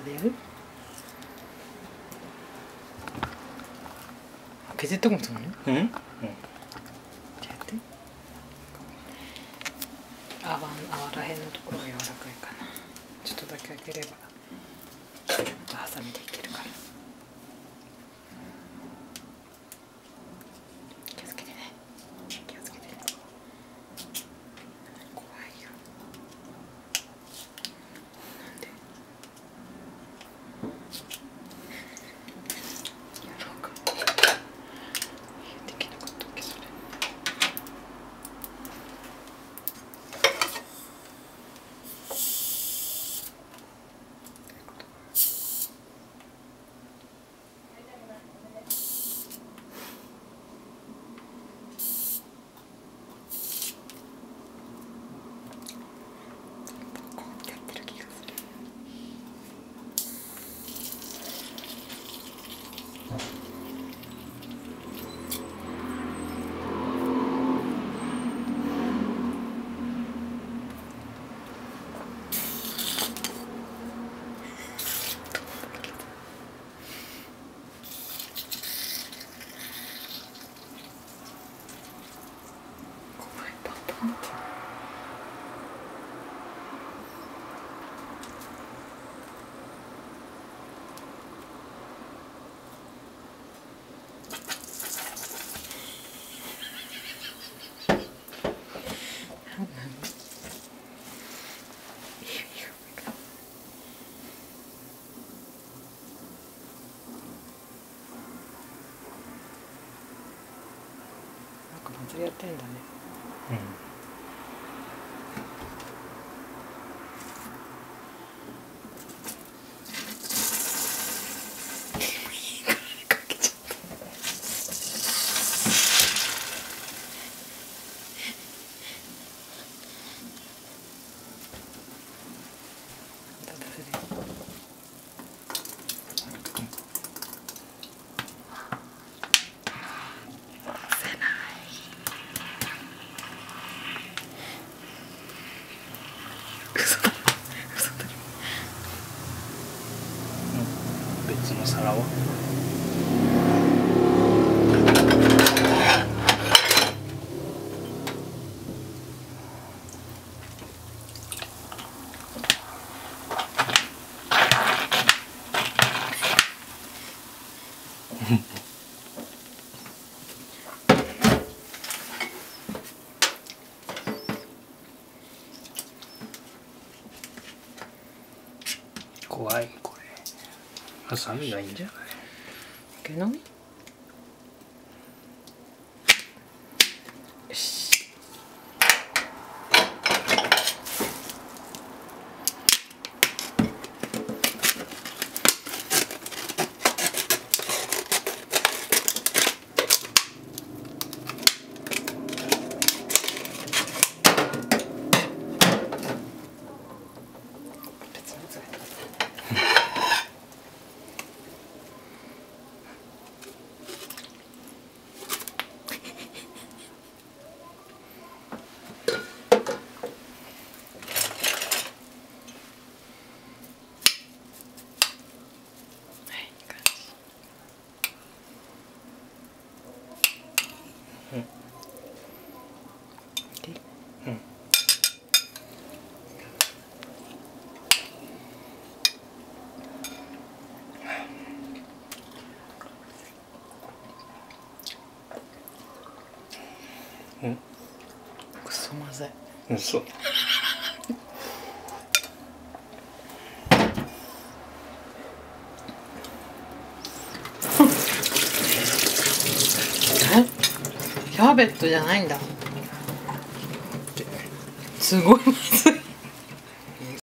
後でやる？削ったことない？うん、うん、じゃあやって。泡泡らへんのところが柔らかいかな。ちょっとだけ開ければハサミでいけるから気をつけてね気をつけてね怖いよなんでやろうかできなかったっけそれこうやってる気がする怖いパンパンってなんか祭りやってんだね。かけちゃったただそれせない嘘だ嘘だ別の皿を。怖 いハサミがいいんじゃないけない？よし。うん。くそまずい。嘘。え？シャーベットじゃないんだ。すごいまず